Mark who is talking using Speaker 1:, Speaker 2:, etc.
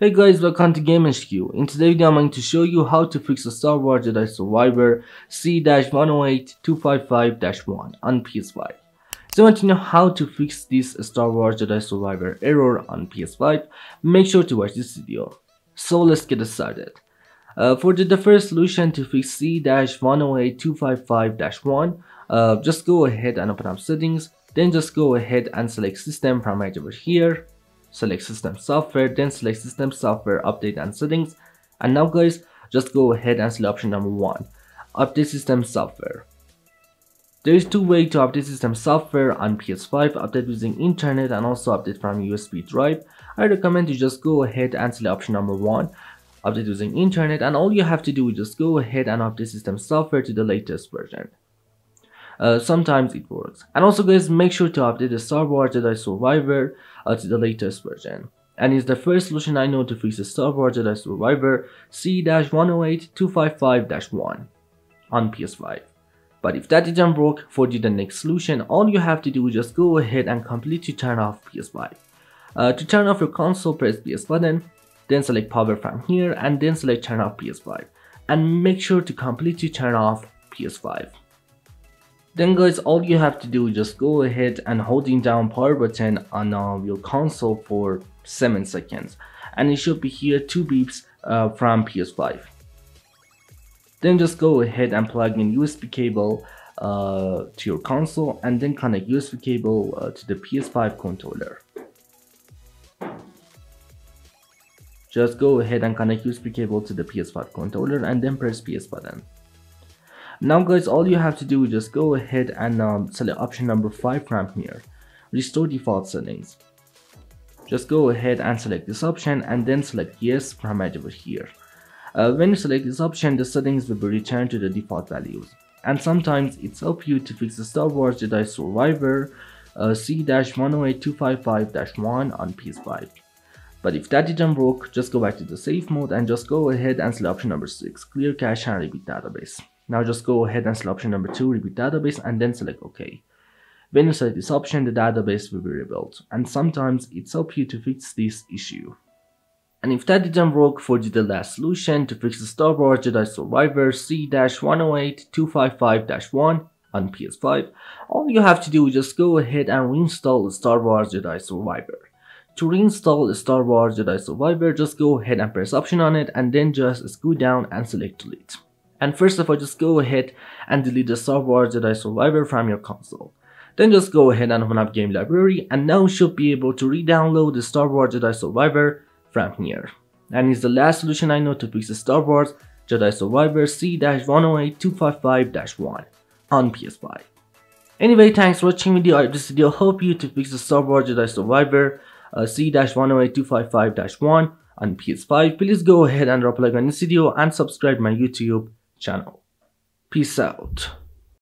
Speaker 1: Hey guys, welcome to GameHQ. In today's video, I'm going to show you how to fix the Star Wars Jedi Survivor C-108-255-1 on PS5. So if you want to know how to fix this Star Wars Jedi Survivor error on PS5? Make sure to watch this video. So let's get started. Uh, for the, the first solution to fix C-108-255-1, uh, just go ahead and open up settings, then just go ahead and select system from right over here select system software then select system software update and settings. And now guys just go ahead and select option number one update system software. There is two ways to update system software on PS5 update using internet and also update from USB drive. I recommend you just go ahead and select option number one update using internet and all you have to do is just go ahead and update system software to the latest version uh, sometimes it works. And also guys, make sure to update the Star Wars Jedi Survivor uh, to the latest version. And it's the first solution I know to fix the Star Wars Jedi Survivor C-108-255-1 on PS5. But if that didn't work for you the next solution, all you have to do is just go ahead and completely turn off PS5. Uh, to turn off your console, press PS button, then select power from here and then select turn off PS5. And make sure to completely turn off PS5. Then guys, all you have to do is just go ahead and holding down power button on uh, your console for 7 seconds. And it should be here 2 beeps uh, from PS5. Then just go ahead and plug in USB cable uh, to your console and then connect USB cable uh, to the PS5 controller. Just go ahead and connect USB cable to the PS5 controller and then press PS button. Now guys, all you have to do is just go ahead and um, select option number 5 from here. Restore default settings. Just go ahead and select this option and then select yes from right over here. Uh, when you select this option, the settings will be returned to the default values. And sometimes it's up you to fix the Star Wars Jedi Survivor uh, C-108255-1 on PS5. But if that didn't work, just go back to the safe mode and just go ahead and select option number 6, clear cache and repeat database. Now just go ahead and select option number 2, repeat database and then select OK. When you select this option, the database will be rebuilt, and sometimes it's to you to fix this issue. And if that didn't work for the last solution to fix the Star Wars Jedi Survivor C-108-255-1 on PS5, all you have to do is just go ahead and reinstall the Star Wars Jedi Survivor. To reinstall the Star Wars Jedi Survivor, just go ahead and press option on it and then just scroll down and select delete. And first of all, just go ahead and delete the Star Wars Jedi Survivor from your console. Then just go ahead and open up game library and now you should be able to re-download the Star Wars Jedi Survivor from here. And it's the last solution I know to fix the Star Wars Jedi Survivor C-108255-1 on PS5. Anyway, thanks for watching video. This video help you to fix the Star Wars Jedi Survivor uh, C-108255-1 on PS5. Please go ahead and drop a like on this video and subscribe my YouTube channel. Peace out.